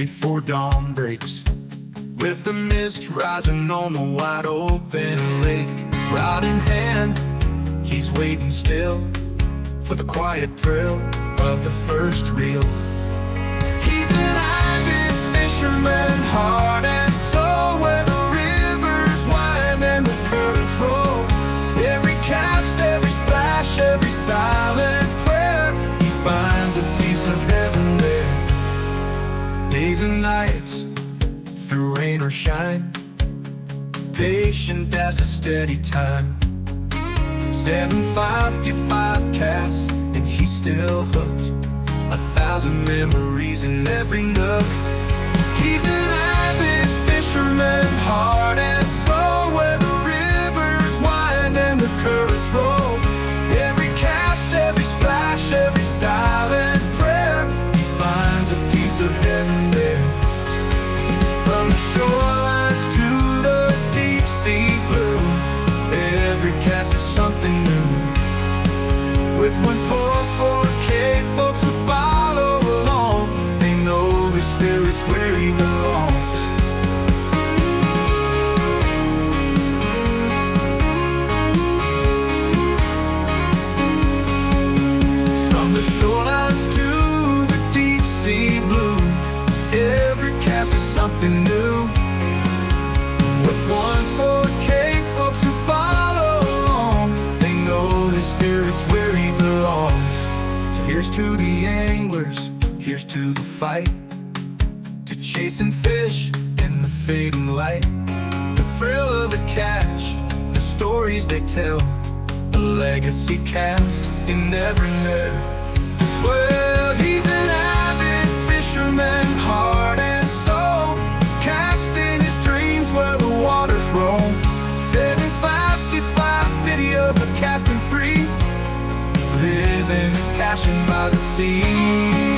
before dawn breaks. With the mist rising on the wide open lake. Rod in hand, he's waiting still For the quiet thrill of the first reel Days and through rain or shine. Patient as a steady time. 755 casts, and he's still hooked. A thousand memories in every nook. He's With one pour for K folks who follow along. They know his spirit's where he belongs here's to the anglers, here's to the fight. To chasing fish in the fading light. The thrill of the catch, the stories they tell. A legacy cast in every net passion by the sea